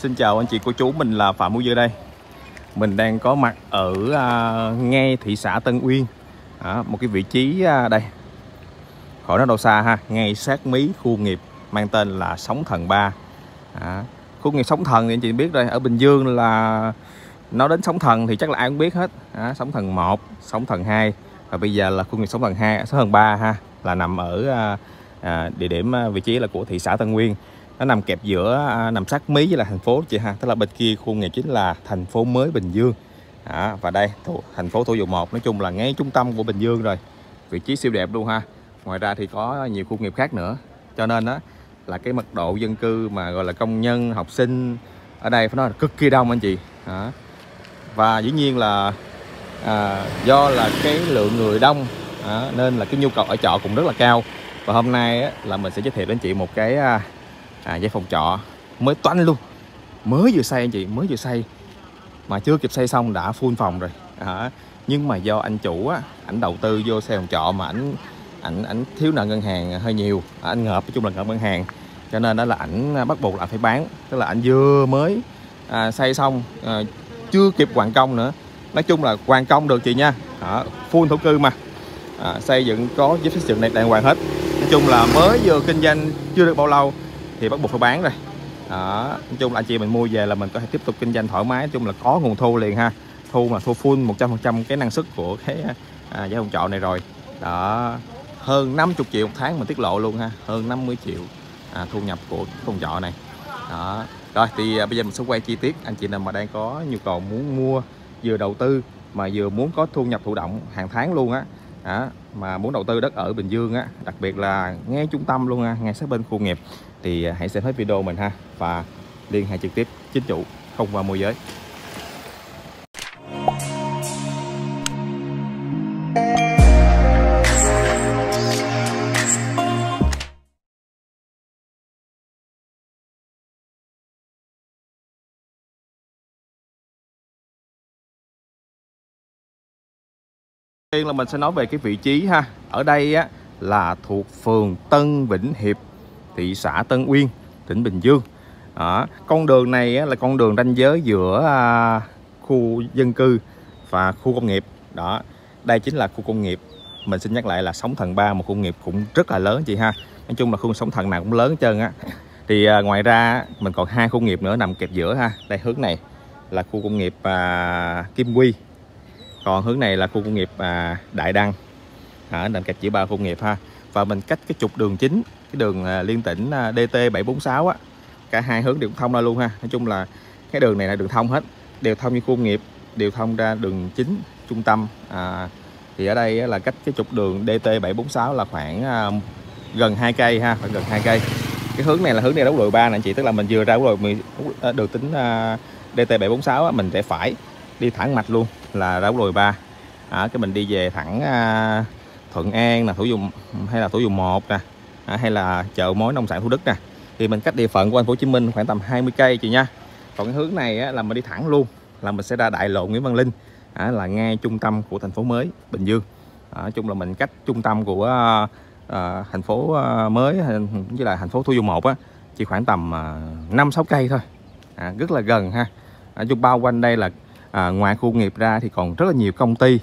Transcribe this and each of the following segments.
Xin chào anh chị cô chú, mình là Phạm Vũ Dư đây. Mình đang có mặt ở à, ngay thị xã Tân Uyên. À, Một cái vị trí à, đây. Khỏi nó đâu xa ha, ngay sát mí khu nghiệp mang tên là Sóng Thần 3 à, Khu nghiệp Sóng Thần thì anh chị biết rồi, ở Bình Dương là Nói đến Sóng Thần thì chắc là ai cũng biết hết. À, Sóng Thần 1, Sóng Thần 2 Và bây giờ là khu nghiệp Sóng Thần 2, Sóng Thần 3 ha Là nằm ở à, à địa điểm à, vị trí là của thị xã Tân Uyên nó nằm kẹp giữa à, nằm sát mí với là thành phố chị ha. Tức là bên kia khu nghề chính là thành phố mới Bình Dương. À, và đây thành phố Thủ Dầu Một. Nói chung là ngay trung tâm của Bình Dương rồi. Vị trí siêu đẹp luôn ha. Ngoài ra thì có nhiều khu nghiệp khác nữa. Cho nên đó là cái mật độ dân cư mà gọi là công nhân học sinh ở đây phải nói là cực kỳ đông anh chị. À. và dĩ nhiên là à, do là cái lượng người đông à, nên là cái nhu cầu ở trọ cũng rất là cao. Và hôm nay á, là mình sẽ giới thiệu đến chị một cái à, à, giấy dãy phòng trọ. Mới toanh luôn. Mới vừa xây anh chị mới vừa xây. Mà chưa kịp xây xong đã full phòng rồi. À, nhưng mà do anh chủ á ảnh đầu tư vô xây phòng trọ mà ảnh ảnh ảnh thiếu nợ ngân hàng hơi nhiều. À, anh ngợp nói chung là ngợp ngân hàng. Cho nên đó là ảnh à, bắt buộc là phải bán. Tức là anh vừa mới à, xây xong à, chưa kịp hoàn công nữa. Nói chung là hoàn công được chị nha. À, full thổ cư mà. À, xây dựng có giấy phép xây dựng này đàng hoàng hết. Nói chung là mới vừa kinh doanh chưa được bao lâu thì bắt buộc phải bán rồi. Đó nói chung là anh chị mình mua về là mình có thể tiếp tục kinh doanh thoải mái nói chung là có nguồn thu liền ha. Thu mà thu full 100% cái năng suất của cái à, giá phòng trọ này rồi. Đó hơn 50 triệu một tháng mình tiết lộ luôn ha hơn 50 triệu à, thu nhập của phòng trọ này. Đó rồi thì à, bây giờ mình sẽ quay chi tiết. Anh chị nào mà đang có nhu cầu muốn mua vừa đầu tư mà vừa muốn có thu nhập thụ động hàng tháng luôn á đó, mà muốn đầu tư đất ở Bình Dương á đặc biệt là ngay trung tâm luôn á ngay sát bên khu nghiệp thì à, hãy xem hết video mình ha. Và liên hệ trực tiếp chính chủ không qua môi giới. Tiên là mình sẽ nói về cái vị trí ha. Ở đây á, là thuộc phường Tân Vĩnh Hiệp thị xã Tân Uyên tỉnh Bình Dương. Đó. con đường này á, là con đường ranh giới giữa à, khu dân cư và khu công nghiệp. Đó đây chính là khu công nghiệp. Mình xin nhắc lại là sóng thần 3 một khu công nghiệp cũng rất là lớn chị ha. Nói chung là khu sóng thần nào cũng lớn hết trơn á. Thì à, ngoài ra mình còn hai khu công nghiệp nữa nằm kẹp giữa ha. Đây hướng này là khu công nghiệp à, Kim Quy. Còn hướng này là khu công nghiệp à, Đại Đăng. À, nằm kẹp giữa ba khu công nghiệp ha. Và mình cách cái trục đường chính cái đường à, liên tỉnh à, DT 746 á cả hai hướng đều thông ra luôn ha. Nói chung là cái đường này là đường thông hết đều thông như khu công nghiệp đều thông ra đường chính trung tâm. À, thì ở đây là cách cái trục đường DT 746 là khoảng à, gần 2 cây ha khoảng gần 2 cây. Cái hướng này là hướng đi đấu đội 3 nè anh chị tức là mình vừa ra đấu đội 10, à, đường tính à, DT 746 á, mình sẽ phải đi thẳng mạch luôn là đấu lộ 3 à, cái mình đi về thẳng à, Thuận An là thủ dùng hay là thủ dùng 1 nè à, hay là chợ mối nông sản Thủ Đức nè. Thì mình cách địa phận của thành phố Hồ Chí Minh khoảng tầm 20 cây chị nha. Còn cái hướng này á, là mình đi thẳng luôn là mình sẽ ra đại lộ Nguyễn Văn Linh à, là ngay trung tâm của thành phố mới Bình Dương. À, nói chung là mình cách trung tâm của à, à thành phố à, mới với là thành phố thu dung Một á chỉ khoảng tầm à, năm sáu cây thôi. À, rất là gần ha. À, chung bao quanh đây là à, ngoài khu nghiệp ra thì còn rất là nhiều công ty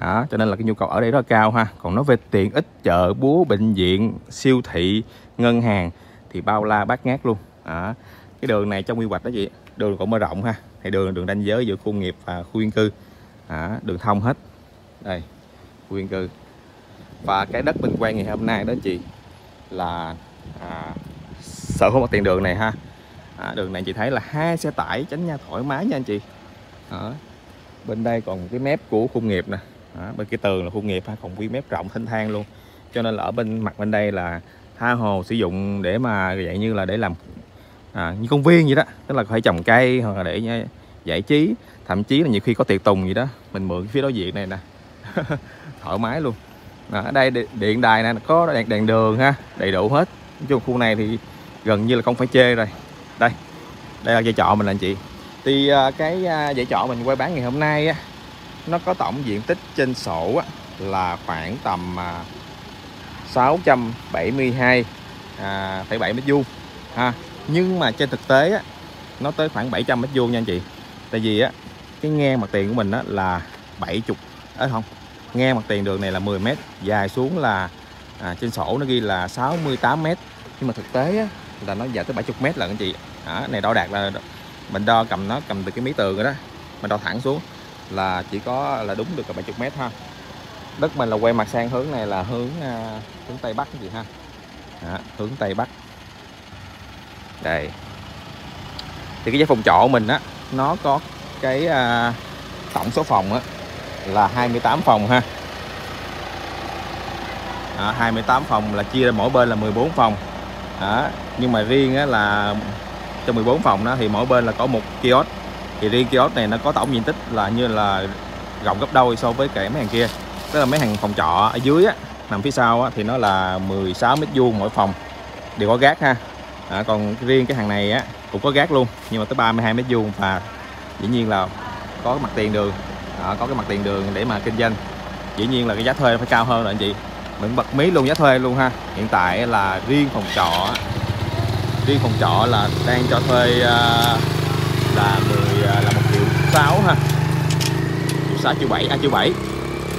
đó, cho nên là cái nhu cầu ở đây rất là cao ha. Còn nói về tiện ích chợ búa bệnh viện siêu thị ngân hàng thì bao la bát ngát luôn. Đó. cái đường này trong quy hoạch đó chị đường cũng mở rộng ha. Thì đường đường ranh giới giữa khu nghiệp và khu dân cư. Đó, đường thông hết. Đây khu dân cư. Và cái đất bình quan ngày hôm nay đó chị là à, sở hữu một tiền đường này ha. À, đường này chị thấy là hai xe tải tránh nha thoải mái nha anh chị. Đó. bên đây còn cái mép của khu nghiệp nè đó, bên cái tường là khu nghiệp ha còn quy mép rộng thanh thang luôn. Cho nên là ở bên mặt bên đây là tha hồ sử dụng để mà dạng như là để làm à, như công viên vậy đó. Tức là phải trồng cây hoặc là để à, giải trí. Thậm chí là nhiều khi có tiệc tùng gì đó mình mượn cái phía đối diện này nè. Thoải mái luôn. À, ở đây điện đài nè có đèn, đèn đường ha đầy đủ hết. Trong khu này thì gần như là không phải chê rồi. Đây đây là dây trọ mình anh chị. Thì à, cái à, dãy trọ mình quay bán ngày hôm nay á nó có tổng diện tích trên sổ là khoảng tầm 672 à, 7 à, mét vuông ha. Nhưng mà trên thực tế á, nó tới khoảng 700 mét vuông nha anh chị. Tại vì á cái ngang mặt tiền của mình á là 70 ở ờ, không ngang mặt tiền đường này là 10 mét dài xuống là à, trên sổ nó ghi là 68 mét. Nhưng mà thực tế á, là nó dài tới 70 mét là anh chị. À, này đo đạt là mình đo cầm nó cầm từ cái mí tường rồi đó mình đo thẳng xuống là chỉ có là đúng được là 70 mét ha đất mình là quay mặt sang hướng này là hướng uh, hướng tây bắc cái gì ha? À, hướng tây bắc. Đây. Thì cái giá phòng trọ mình á nó có cái uh, tổng số phòng á là 28 phòng ha. À, 28 phòng là chia ra mỗi bên là 14 phòng. À, nhưng mà riêng á, là trong 14 phòng đó thì mỗi bên là có một kiosk thì riêng kiosk này nó có tổng diện tích là như là rộng gấp đôi so với cái mấy hàng kia. Tức là mấy hàng phòng trọ ở dưới á, nằm phía sau á, thì nó là 16 mét vuông mỗi phòng. Đều có gác ha. À, còn riêng cái hàng này á cũng có gác luôn nhưng mà tới 32 mét vuông và dĩ nhiên là có mặt tiền đường. À, có cái mặt tiền đường để mà kinh doanh. Dĩ nhiên là cái giá thuê phải cao hơn rồi anh chị. Mình bật mí luôn giá thuê luôn ha. Hiện tại là riêng phòng trọ riêng phòng trọ là đang cho thuê uh, là 10 uh, là một triệu sáu ha. Triệu xa triệu bảy à triệu bảy.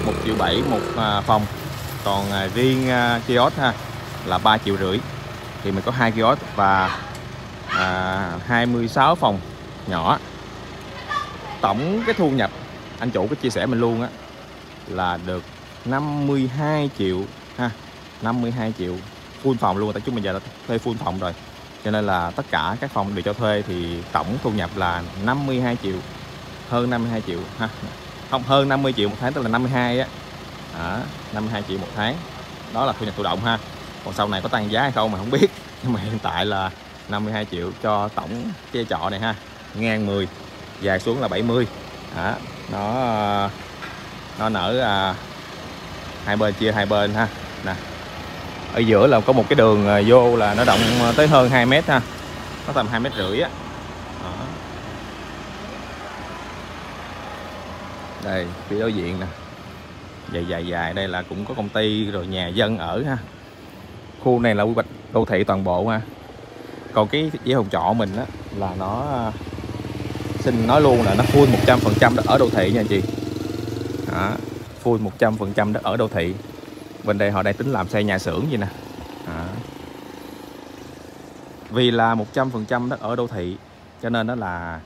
Một triệu bảy một à, phòng. Còn à, riêng à, kiosk ha là 3 triệu rưỡi. Thì mình có hai kiosk và à, 26 phòng nhỏ. Tổng cái thu nhập anh chủ có chia sẻ mình luôn á là được 52 triệu ha 52 triệu full phòng luôn. Tại chúng mình giờ đã thuê full phòng rồi. Cho nên là tất cả các phòng đều cho thuê thì tổng thu nhập là 52 triệu hơn 52 triệu ha. Không hơn 50 triệu một tháng tức là 52 á. À, 52 triệu một tháng. Đó là thu nhập thụ động ha. Còn sau này có tăng giá hay không mà không biết. Nhưng mà hiện tại là 52 triệu cho tổng che trọ này ha. Ngang 10 dài xuống là 70 à, nó nó nở à, hai bên chia hai bên ha. Nè ở giữa là có một cái đường à, vô là nó rộng tới hơn 2 mét ha. Nó tầm hai mét rưỡi á. Đây phía đối diện nè. Dài dài dài. Đây là cũng có công ty rồi nhà dân ở ha. Khu này là quy hoạch đô thị toàn bộ ha. Còn cái giấy phòng trọ mình á là nó à, xin nói luôn là nó full 100% đất ở đô thị nha anh chị. Đó, full 100% đất ở đô thị. Bên đây họ đang tính làm xây nhà xưởng gì nè. Đó. vì là 100% đất ở đô thị cho nên đó là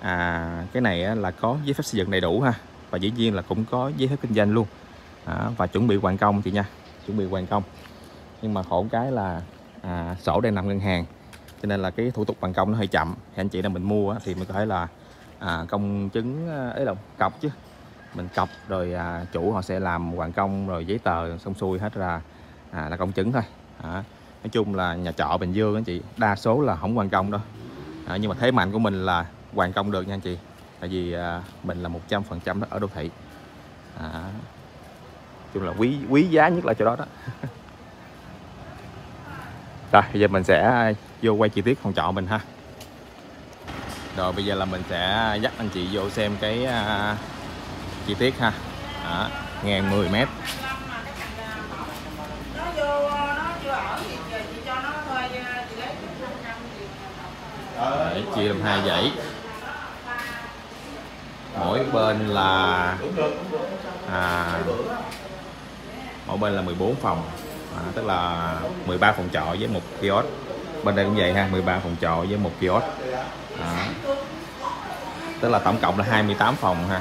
à, cái này là có giấy phép xây dựng đầy đủ ha. Và dĩ nhiên là cũng có giấy phép kinh doanh luôn. À, và chuẩn bị hoàn công chị nha. Chuẩn bị hoàn công. Nhưng mà khổ cái là à, sổ đang nằm ngân hàng. Cho nên là cái thủ tục hoàn công nó hơi chậm. Thì anh chị là mình mua thì mình có thể là à, công chứng à, ấy là cọc chứ. Mình cọc rồi à, chủ họ sẽ làm hoàn công rồi giấy tờ xong xuôi hết là à, là công chứng thôi. À, nói chung là nhà trọ Bình Dương anh chị đa số là không hoàn công đâu. À, nhưng mà thế mạnh của mình là hoàn công được nha anh chị. Tại vì à, mình là 100 phần trăm ở đô thị. À, chung là quý quý giá nhất là chỗ đó đó. Rồi bây giờ mình sẽ vô quay chi tiết phòng trọ mình ha. Rồi bây giờ là mình sẽ dắt anh chị vô xem cái uh, chi tiết ha. Đó, ngàn 10 mét. Đấy, chia làm hai dãy mỗi bên là à, mỗi bên là 14 phòng. À, tức là 13 phòng trọ với một kiosk. Bên đây cũng vậy ha 13 phòng trọ với một kiosk. À, tức là tổng cộng là 28 phòng ha.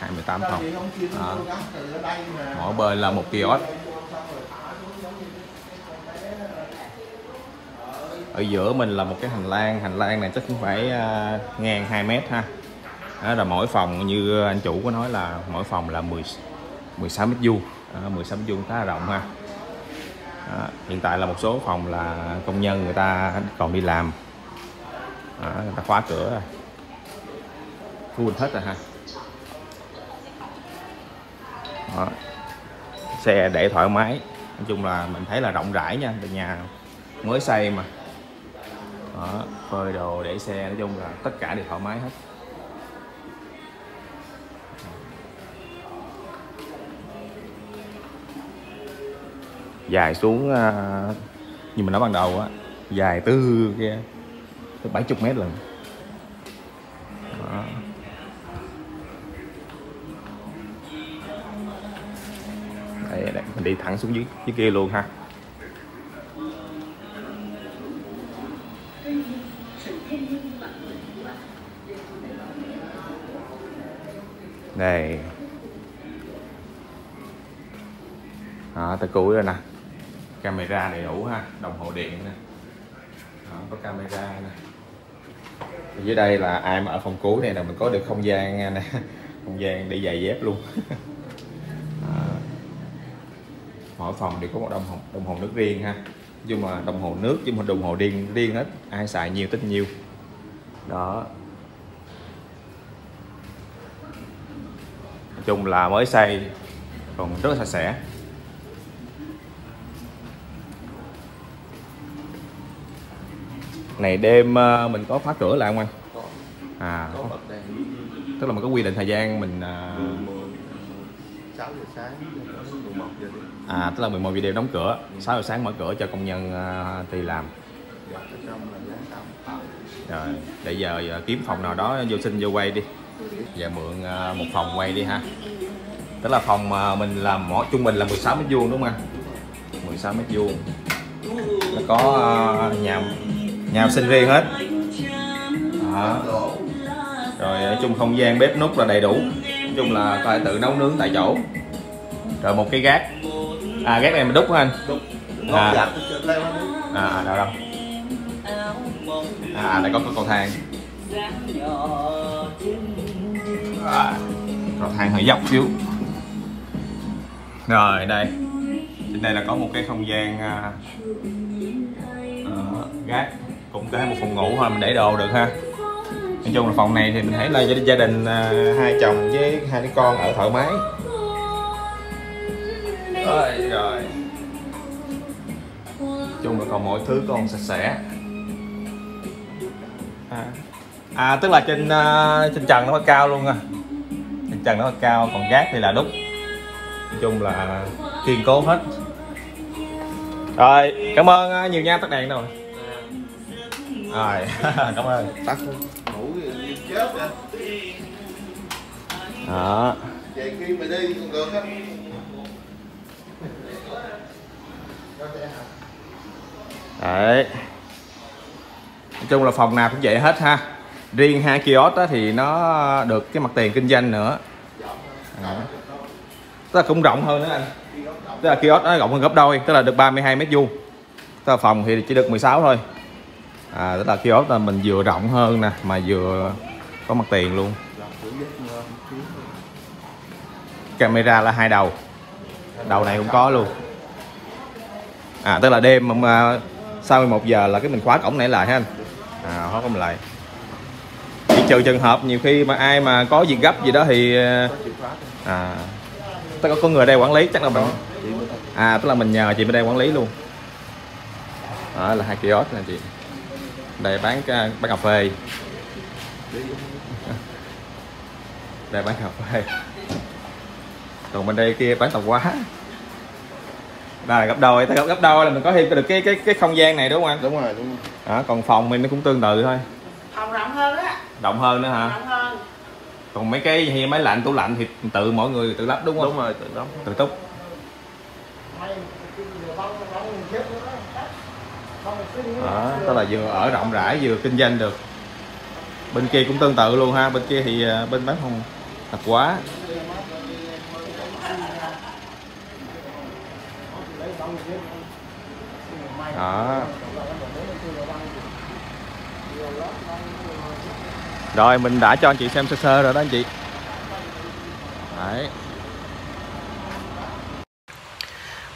28 phòng. À, mỗi bên là một kiosk. Ở giữa mình là một cái hành lang. Hành lang này chắc cũng phải uh, ngang 2 mét ha đó là mỗi phòng như anh chủ có nói là mỗi phòng là 10 16 mét vuông. À, 16 mét vuông khá là rộng ha. Đó, hiện tại là một số phòng là công nhân người ta còn đi làm. Đó, người ta khóa cửa rồi. Full hết rồi ha. Đó. xe để thoải mái. Nói chung là mình thấy là rộng rãi nha từ nhà mới xây mà. Đó, phơi đồ để xe nói chung là tất cả đều thoải mái hết. Dài xuống uh, như mình nói ban đầu á dài từ kia tới 70 mét lần đó. đây, đây mình đi thẳng xuống dưới dưới kia luôn ha. Đây. Đó, tới cuối rồi nè camera đầy đủ ha đồng hồ điện nè. Đó, có camera nè. Dưới đây là ai mà ở phòng cuối này là mình có được không gian nè. Không gian để giày dép luôn. À, mỗi phòng đều có một đồng hồ đồng hồ nước riêng ha. Nhưng mà đồng hồ nước nhưng mà đồng hồ điện riêng hết. Ai xài nhiều tích nhiều. Đó. Nói chung là mới xây còn rất là sạch sẽ. Này đêm ờ, mình có khóa cửa lại không anh? À. Có bật đèn. Tức là mình có quy định thời gian mình à, 6 giờ sáng đến 11 giờ đi à tức là 11 giờ đêm đóng cửa 6 giờ sáng mở cửa cho công nhân à, đi làm. Dạ, rồi để giờ, giờ kiếm phòng nào đó vô xin vô quay đi. Giờ mượn một phòng quay đi ha. Tức là phòng à, mình làm mỗi trung bình là 16 mét vuông đúng không anh? 16 mét vuông. Nó có à, nhà nhà vệ sinh riêng hết. Đó. rồi nói chung không gian bếp nút là đầy đủ. Nói chung là có thể tự nấu nướng tại chỗ. Rồi một cái gác. À gác này mình đúc hả anh. À. Đi. à à, đâu đâu. À đây có, có cầu thang. À, cầu thang hơi dốc xíu. Rồi đây. Trên đây là có một cái không gian ờ, gác cũng có một phòng ngủ thôi mình để đồ được ha. Nói chung là phòng này thì mình thấy là gia, gia đình à, hai chồng với hai đứa con ở thoải mái. Rồi rồi. Nói chung là còn mọi thứ còn sạch sẽ. À, à tức là trên à, trên trần nó hơi cao luôn à. Trên trần nó hơi cao còn gác thì là đúc. Nói chung là kiên cố hết. Rồi cảm ơn à, nhiều nha tắt đèn rồi rồi. Cảm ơn. Tắt đó. Vậy khi mà đi cũng được á. đấy. Nói chung là phòng nào cũng vậy hết ha. Riêng hai kiosk đó thì nó được cái mặt tiền kinh doanh nữa. Đó. tức là cũng rộng hơn nữa anh. Tức là kiosk nó rộng hơn gấp đôi tức là được 32 mét vuông. Tức là phòng thì chỉ được 16 thôi à tức là kiosk là mình vừa rộng hơn nè, mà vừa có mặt tiền luôn. Camera là hai đầu. Đầu này cũng có luôn. À tức là đêm mà sau 11 giờ là cái mình khóa cổng này lại ha anh. À khóa cổng lại. Chỉ trừ trường hợp nhiều khi mà ai mà có việc gấp gì đó thì Có à tức là có người ở đây quản lý chắc là mình à tức là mình nhờ chị bên đây quản lý luôn. Đó là hai kiosk nè chị đây bán ca- bán cà phê. Đây bán cà phê. Còn bên đây kia bán tạp hóa. Đây là gấp đôi gấp gấp đôi là mình có thêm được cái cái cái không gian này đúng không anh? Đúng rồi, đúng rồi. đó, còn phòng mình nó cũng tương tự thôi. Phòng rộng hơn á. Rộng hơn nữa hả? Rộng hơn. Còn mấy cái hay máy lạnh tủ lạnh thì tự mỗi người tự lắp đúng không? Đúng rồi, tự đóng. tự túc đó, tức là vừa ở rộng rãi, vừa kinh doanh được. Bên kia cũng tương tự luôn ha, bên kia thì à, bên bán không tạp quá đó. Rồi, mình đã cho anh chị xem sơ sơ rồi đó anh chị. Đấy.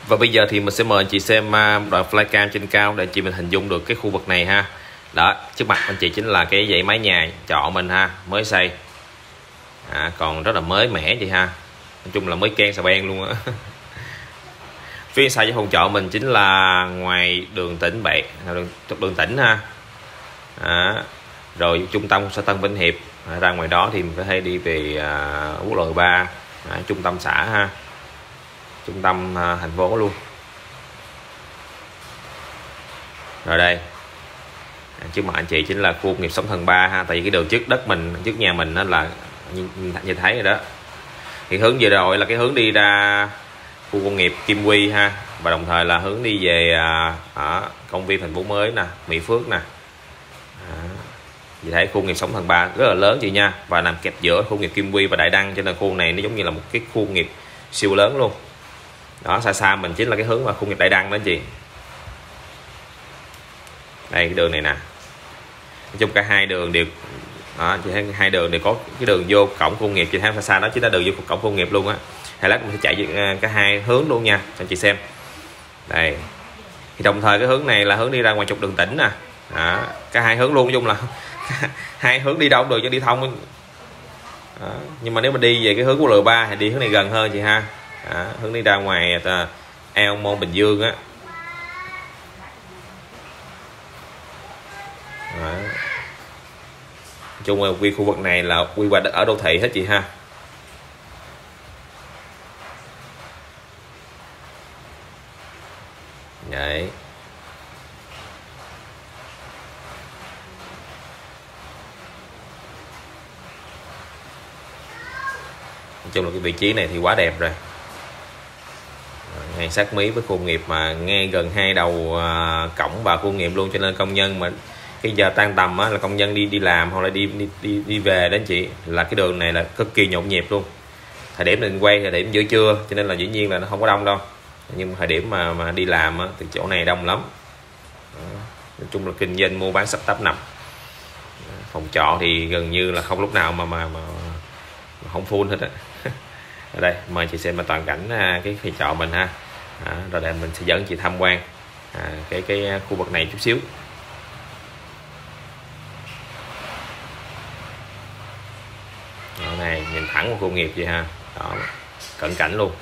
Và bây giờ thì mình sẽ mời anh chị xem à, đoạn flycam trên cao để chị mình hình dung được cái khu vực này ha. Đó, trước mặt anh chị chính là cái dãy mái nhà trọ mình ha, mới xây. À, còn rất là mới mẻ chị ha. Nói chung là mới ken xà beng luôn á. Phía sau cái phòng trọ mình chính là ngoài đường tỉnh bệ, à, đường, đường tỉnh ha. À, rồi trung tâm xã Tân Vĩnh Hiệp à, ra ngoài đó thì mình có thể đi về à, quốc lộ 3 à, trung tâm xã ha trung tâm à, thành phố luôn. Rồi đây. À, trước mặt anh chị chính là khu công nghiệp sống thần ba ha tại vì cái đường trước đất mình trước nhà mình nó là như, như thấy rồi đó. Thì hướng vừa rồi là cái hướng đi ra khu công nghiệp Kim Quy ha và đồng thời là hướng đi về à, ở công viên thành phố mới nè Mỹ Phước nè. Vì thấy khu nghiệp sống thần ba rất là lớn chị nha và nằm kẹp giữa khu nghiệp Kim Quy và Đại Đăng cho nên khu này nó giống như là một cái khu nghiệp siêu lớn luôn đó xa xa mình chính là cái hướng mà khu nghiệp Đại Đăng đó chị. Đây cái đường này nè. Nói chung cả hai đường đều đó, chị thấy hai đường đều có cái đường vô cổng công nghiệp chị thấy xa xa đó chính là đường vô cổng công nghiệp luôn á. Hay lát mình sẽ chạy à, cả hai hướng luôn nha cho chị xem. Đây. Thì đồng thời cái hướng này là hướng đi ra ngoài trục đường tỉnh nè. Đó, cả hai hướng luôn nói chung là hai hướng đi đâu cũng được chứ đi thông. Đó. nhưng mà nếu mà đi về cái hướng của lộ 3 thì đi hướng này gần hơn chị ha đó. hướng đi ra ngoài à, ta, eo môn bình dương á. Chung là quy khu vực này là quy hoạch ở đô thị hết chị ha. Đấy. Nói chung là cái vị trí này thì quá đẹp rồi hàng sát mí với khu nghiệp mà ngay gần hai đầu à, cổng và khu nghiệp luôn cho nên công nhân mà cái giờ tan tầm á, là công nhân đi đi làm hoặc là đi đi đi, đi về đến chị là cái đường này là cực kỳ nhộn nhịp luôn. Thời điểm mình quay thời điểm giữa trưa cho nên là dĩ nhiên là nó không có đông đâu. Nhưng thời điểm mà mà đi làm á, thì chỗ này đông lắm. Nói chung là kinh doanh mua bán sắp tấp nập phòng trọ thì gần như là không lúc nào mà mà, mà, mà không full hết á. Ở đây mời chị xem mà toàn cảnh à, cái phòng trọ mình ha à, rồi đây mình sẽ dẫn chị tham quan à, cái cái khu vực này chút xíu. Đó này nhìn thẳng vào khu nghiệp vậy ha. Đó cận cảnh luôn.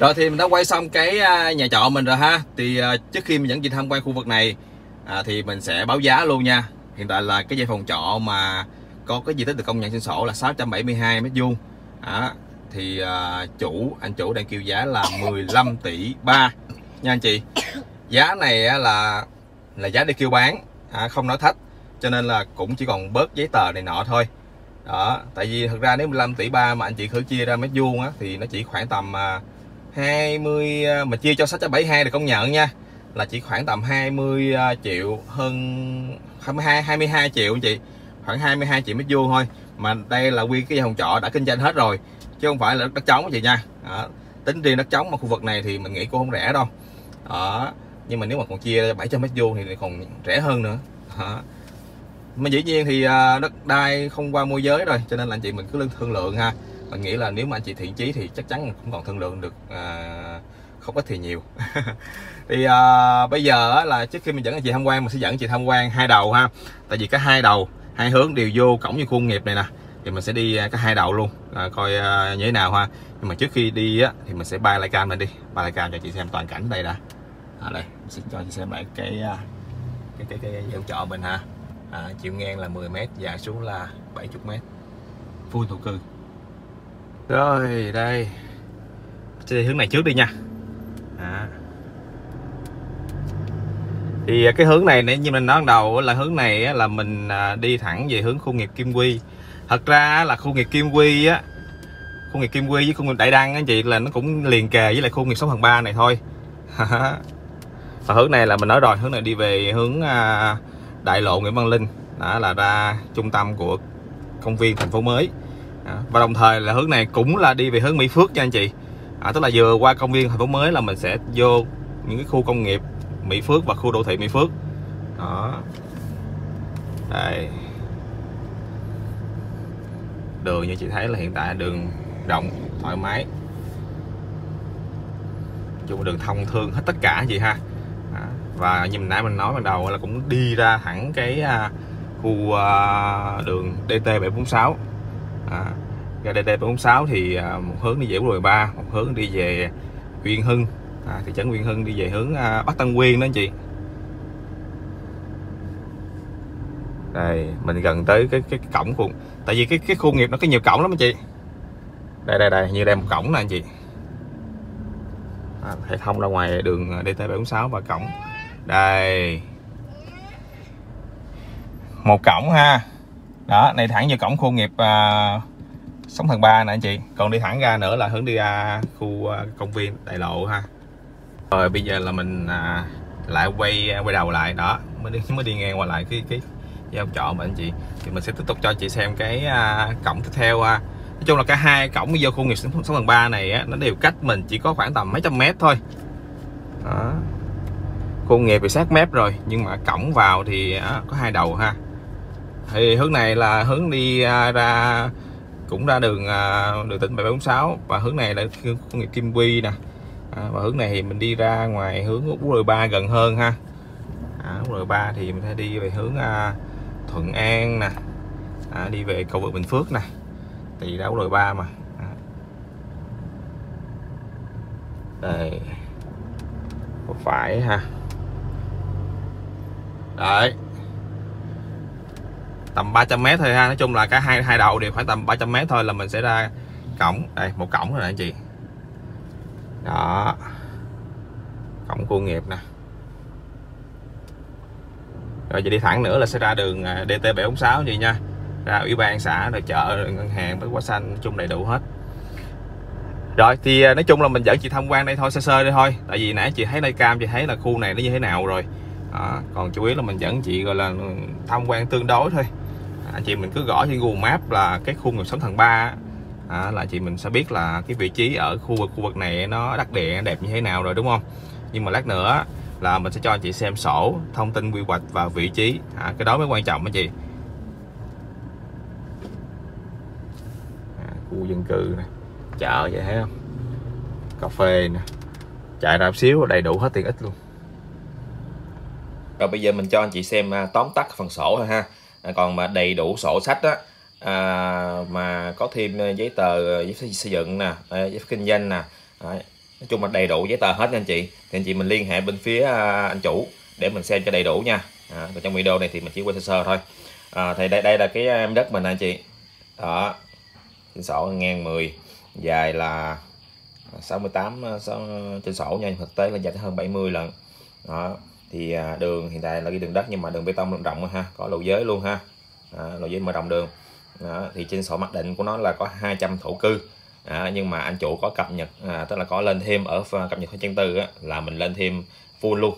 Rồi thì mình đã quay xong cái à, nhà trọ mình rồi ha. Thì à, trước khi mình dẫn chị tham quan khu vực này à, thì mình sẽ báo giá luôn nha. Hiện tại là cái dây phòng trọ mà có cái diện tích được công nhận trên sổ là 672 mét vuông. À, thì uh, chủ anh chủ đang kêu giá là 15 tỷ 3 nha anh chị giá này là là giá để kêu bán à, không nói thách. Cho nên là cũng chỉ còn bớt giấy tờ này nọ thôi. Đó tại vì thật ra nếu 15 tỷ 3 mà anh chị khử chia ra mét vuông á thì nó chỉ khoảng tầm à, 20 à, mà chia cho 672 được công nhận nha. Là chỉ khoảng tầm 20 à, triệu hơn 22 22 triệu anh chị. Khoảng 22 triệu mét vuông thôi. Mà đây là quy cái dòng trọ đã kinh doanh hết rồi chứ không phải là đất trống chị nha. Đó. tính riêng đất trống mà khu vực này thì mình nghĩ cũng không rẻ đâu. Đó. Nhưng mà nếu mà còn chia 700 mét vuông thì còn rẻ hơn nữa. Đó. Mà dĩ nhiên thì à, đất đai không qua môi giới rồi cho nên là anh chị mình cứ thương lượng ha. Mình nghĩ là nếu mà anh chị thiện chí thì chắc chắn cũng còn thương lượng được à, không ít thì nhiều. Thì à, bây giờ là trước khi mình dẫn anh chị tham quan mình sẽ dẫn anh chị tham quan hai đầu ha. Tại vì cái hai đầu hai hướng đều vô cổng như khu nghiệp này nè thì mình sẽ đi à, có hai đầu luôn. À, coi à, như thế nào ha. Nhưng mà trước khi đi á thì mình sẽ bay lại cam lên đi. Bay lại cam cho chị xem toàn cảnh đây đã. À, đây mình sẽ cho chị xem lại cái à, cái cái cái, cái trọ mình ha. À, chiều ngang là 10m dài xuống là 70m full thổ cư. Rồi đây. Đi hướng này trước đi nha. À. thì cái hướng này nếu như mình nói đầu là hướng này là mình à, đi thẳng về hướng khu nghiệp Kim Quy thật ra là khu nghiệp Kim Quy á khu nghiệp Kim Quy với khu nghiệp Đại Đăng anh chị là nó cũng liền kề với lại khu nghiệp sống phần 3 này thôi. Và hướng này là mình nói rồi hướng này đi về hướng à, đại lộ Nguyễn Văn Linh. Đó là ra trung tâm của công viên thành phố mới. Và đồng thời là hướng này cũng là đi về hướng Mỹ Phước nha anh chị. À, tức là vừa qua công viên thành phố mới là mình sẽ vô những cái khu công nghiệp Mỹ Phước và khu đô thị Mỹ Phước. Đó. Đây đường như chị thấy là hiện tại đường rộng thoải mái. Chung đường thông thương hết tất cả gì ha. Và như mình nãy mình nói ban đầu là cũng đi ra thẳng cái à, khu à, đường DT 746 à, ra DT 746 thì một hướng đi về quốc lộ 3 một hướng đi về Uyên Hưng. À, thị trấn Uyên Hưng đi về hướng à, Bắc Tân Quyên đó anh chị. Đây mình gần tới cái cái, cổng của tại vì cái cái khu nghiệp nó có nhiều cổng lắm anh chị. Đây đây đây như đây một cổng nè anh chị. À, hệ thông ra ngoài đường DT 746 và cổng. Đây. Một cổng ha. Đó này thẳng vô cổng khu nghiệp à, sống thần ba nè anh chị. Còn đi thẳng ra nữa là hướng đi ra khu à, công viên đại lộ ha. Rồi bây giờ là mình à, lại quay à, quay đầu lại. Đó mới đi mới đi ngang qua lại cái cái giao trọ mà anh chị. Thì mình sẽ tiếp tục cho chị xem cái à, cổng tiếp theo à. nói chung là cả hai cổng vô khu nghiệp sống thần ba này á, nó đều cách mình chỉ có khoảng tầm mấy trăm mét thôi. Đó. khu nghiệp thì sát mép rồi nhưng mà cổng vào thì á, có hai đầu ha. Thì hướng này là hướng đi à, ra cũng ra đường à, đường tỉnh 746 và hướng này là khu nghiệp Kim Quy nè. À, và hướng này thì mình đi ra ngoài hướng quốc lộ 3 gần hơn ha. À, quốc lộ 3 thì mình sẽ đi về hướng à, Thuận An nè. À, đi về cầu vượt Bình Phước nè. Thì đấu đội 3 mà. À. đây. Phải ha? Đấy. Tầm 300 mét thôi ha. Nói chung là cả hai hai đầu đều khoảng tầm 300 mét thôi là mình sẽ ra cổng. Đây một cổng rồi anh chị. Đó. Cổng khu nghiệp nè rồi giờ đi thẳng nữa là sẽ ra đường à, DT 746 vậy nha. Ra ủy ban xã rồi chợ rồi ngân hàng với quá xanh chung đầy đủ hết. Rồi thì à, nói chung là mình dẫn chị tham quan đây thôi sơ sơ đây thôi. Tại vì nãy chị thấy đây cam chị thấy là khu này nó như thế nào rồi. À, còn chủ yếu là mình dẫn chị gọi là ừ, tham quan tương đối thôi. Anh chị mình cứ gõ trên Google Maps là cái khu người sống thần ba à, là chị mình sẽ biết là cái vị trí ở khu vực khu vực này nó đắc địa đẹp như thế nào rồi đúng không? Nhưng mà lát nữa là mình sẽ cho anh chị xem sổ thông tin quy hoạch và vị trí. À, cái đó mới quan trọng anh chị. À, khu dân cư này chợ vậy thấy không? Cà phê nè chạy ra xíu đầy đủ hết tiện ích luôn. Rồi bây giờ mình cho anh chị xem à, tóm tắt phần sổ thôi ha. À, còn mà đầy đủ sổ sách á à, mà có thêm à, giấy tờ à, giấy xây dựng nè giấy kinh doanh nè nói chung là đầy đủ giấy tờ hết nha anh chị. Thì anh chị mình liên hệ bên phía à, anh chủ để mình xem cho đầy đủ nha. À, và trong video này thì mình chỉ quay sơ sơ thôi. À, thì đây đây là cái em đất mình anh chị. Đó. Trên sổ ngang 10 dài là 68 à, trên sổ nha thực tế là dài hơn 70 lần. Đó. Thì à, đường hiện tại là cái đường đất nhưng mà đường bê tông rộng ha có lầu giới luôn ha. À, lầu giới mở rộng đường. Đó, thì trên sổ mặc định của nó là có 200 thổ cư à, nhưng mà anh chủ có cập nhật à, tức là có lên thêm ở à, cập nhật trang tư á, là mình lên thêm full luôn.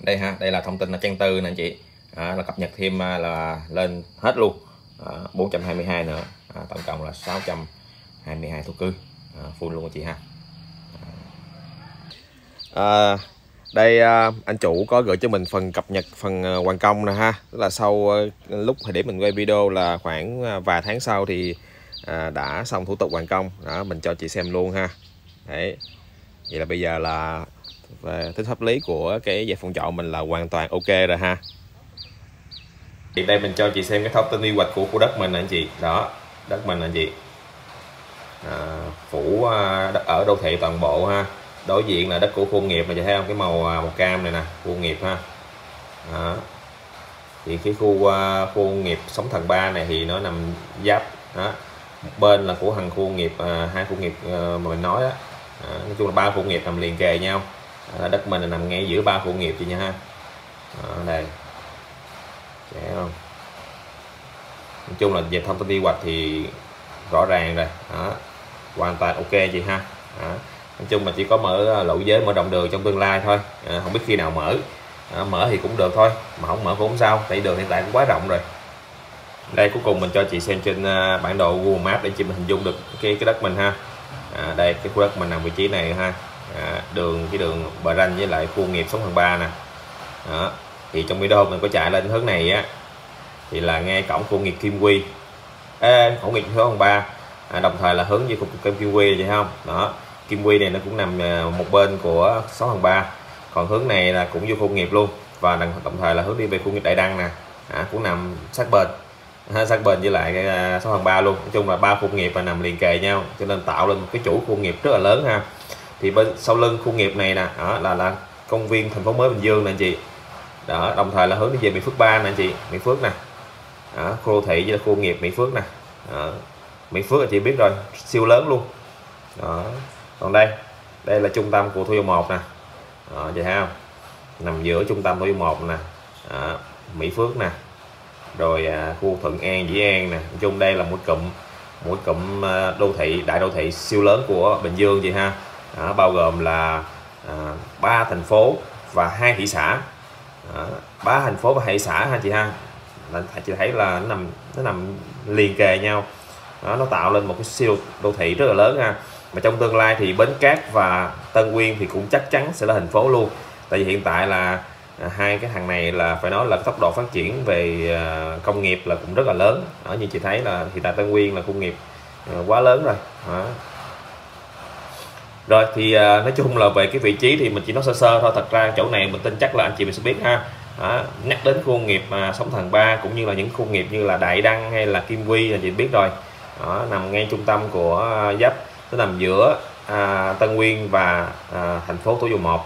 Đây ha đây là thông tin là trang tư nè anh chị. À, là cập nhật thêm à, là lên hết luôn. À, 422 nữa. À, tổng cộng là 622 thổ cư. À, full luôn anh chị ha. À, à đây anh chủ có gửi cho mình phần cập nhật phần hoàn công nè ha. Tức là sau lúc thời để mình quay video là khoảng vài tháng sau thì À, đã xong thủ tục hoàn công. Đó mình cho chị xem luôn ha. Đấy. Vậy là bây giờ là về tính pháp lý của cái giải phòng trọ mình là hoàn toàn ok rồi ha. Hiện đây mình cho chị xem cái thông tin quy hoạch của khu đất mình anh chị. Đó đất mình anh chị. À, phủ à, đất ở đô thị toàn bộ ha. Đối diện là đất của khu nghiệp này thấy không? Cái màu à, màu cam này nè khu nghiệp ha. Đó. thì cái khu khu nghiệp sống thần ba này thì nó nằm giáp đó một bên là của hàng khu nghiệp à, hai khu nghiệp à, mà mình nói đó à, nói chung là ba khu nghiệp nằm liền kề nhau. À, đất mình là nằm ngay giữa ba khu nghiệp chị nha ha. À, đây. Trẻ không? Nói chung là về thông tin quy hoạch thì rõ ràng rồi. Đó. Hoàn toàn ok chị ha. Đó. Nói chung là chỉ có mở à, lộ giới mở rộng đường trong tương lai thôi. À, không biết khi nào mở. À, mở thì cũng được thôi. Mà không mở cũng không sao. Tại đường hiện tại cũng quá rộng rồi đây cuối cùng mình cho chị xem trên à, bản đồ Google Maps để chị mình hình dung được cái cái đất mình ha. À, đây cái khu đất mình nằm vị trí này ha. À, đường cái đường bờ ranh với lại khu nghiệp sống hàng ba nè. Đó thì trong video mình có chạy lên hướng này á thì là ngay cổng khu nghiệp Kim Quy. Ê, cổng nghiệp hướng ba. À, đồng thời là hướng với khu Kim Quy vậy không? Đó kim quy này nó cũng nằm à, một bên của 6 hàng 3 còn hướng này là cũng vô khu nghiệp luôn. Và đồng thời là hướng đi về khu nghiệp đại đăng nè. À, cũng nằm sát bên sát bên với lại à, cái 6 ba 3 luôn. Nói chung là ba khu nghiệp và nằm liền kề nhau cho nên tạo lên một cái chủ khu nghiệp rất là lớn ha. Thì bên sau lưng khu nghiệp này nè đó là là công viên thành phố mới Bình Dương nè anh chị. Đó đồng thời là hướng đi về Mỹ Phước 3 nè anh chị Mỹ Phước nè. Đó, khu đô thị với khu nghiệp Mỹ Phước nè. Đó. Mỹ Phước anh chị biết rồi siêu lớn luôn. Đó còn đây đây là trung tâm của thu một nè. Đó, vậy ha, không? Nằm giữa trung tâm thu một nè. Đó, Mỹ Phước nè rồi à, khu Thuận An Dĩ An nè. Nói chung đây là một cụm một cụm à, đô thị đại đô thị siêu lớn của Bình Dương vậy ha. À, bao gồm là à, ba à, thành phố và hai thị xã. Ba thành phố và hai thị xã ha chị ha. Là à, chị thấy là nó nằm nó nằm liền kề nhau. Đó, nó tạo lên một cái siêu đô thị rất là lớn ha. Mà trong tương lai thì Bến Cát và Tân Nguyên thì cũng chắc chắn sẽ là thành phố luôn. Tại vì hiện tại là à, hai cái thằng này là phải nói là tốc độ phát triển về à, công nghiệp là cũng rất là lớn. Ở như chị thấy là hiện tại Tân Nguyên là công nghiệp à, quá lớn rồi. Đó. rồi thì à, nói chung là về cái vị trí thì mình chỉ nói sơ sơ thôi. Thật ra chỗ này mình tin chắc là anh chị mình sẽ biết ha. Đó, nhắc đến khu công nghiệp mà sống thần ba cũng như là những khu công nghiệp như là Đại Đăng hay là Kim Quy là chị biết rồi. Đó, nằm ngay trung tâm của à, giáp nó nằm giữa à, Tân Nguyên và à, thành phố Thủ Dầu Một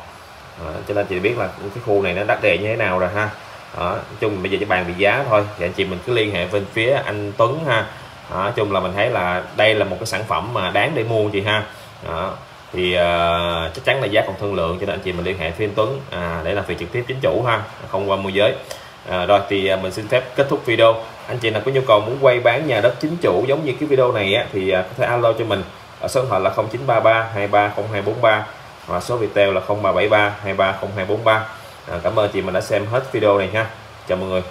à, cho nên chị biết là cái khu này nó đắt đề như thế nào rồi ha. Ờ, Đó, chung bây giờ chỉ bàn về giá thôi. Thì anh chị mình cứ liên hệ bên phía anh Tuấn ha. Ờ, Đó, chung là mình thấy là đây là một cái sản phẩm mà đáng để mua chị ha. Đó, thì uh, chắc chắn là giá còn thương lượng cho nên anh chị mình liên hệ phía anh Tuấn à, để làm việc trực tiếp chính chủ ha không qua môi giới. À, rồi thì mình xin phép kết thúc video. Anh chị nào có nhu cầu muốn quay bán nhà đất chính chủ giống như cái video này á, thì có thể alo cho mình ở số điện thoại là 0933 230243 và số Viettel là 0373 230243 à, cảm ơn chị mình đã xem hết video này nha. Chào mọi người.